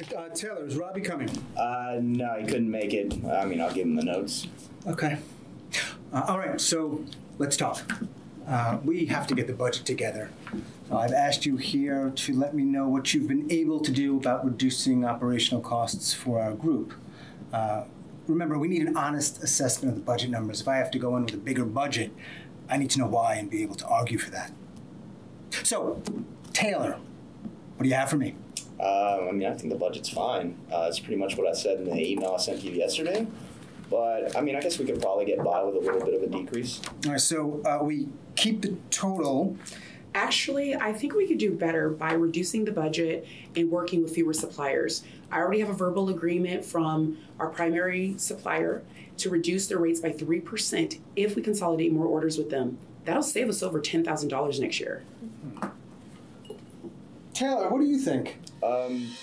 Uh, Taylor, is Robbie coming? Uh, no, he couldn't make it. I mean, I'll give him the notes. Okay. Uh, all right, so let's talk. Uh, we have to get the budget together. So I've asked you here to let me know what you've been able to do about reducing operational costs for our group. Uh, remember, we need an honest assessment of the budget numbers. If I have to go in with a bigger budget, I need to know why and be able to argue for that. So, Taylor, what do you have for me? Uh, I mean, I think the budget's fine. Uh, it's pretty much what I said in the email I sent you yesterday. But I mean, I guess we could probably get by with a little bit of a decrease. All right, so uh, we keep the total. Actually, I think we could do better by reducing the budget and working with fewer suppliers. I already have a verbal agreement from our primary supplier to reduce their rates by 3% if we consolidate more orders with them. That'll save us over $10,000 next year. Taylor, what do you think? Um,